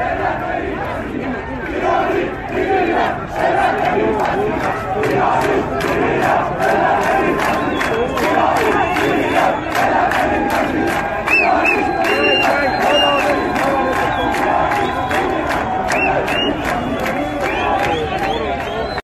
¡En la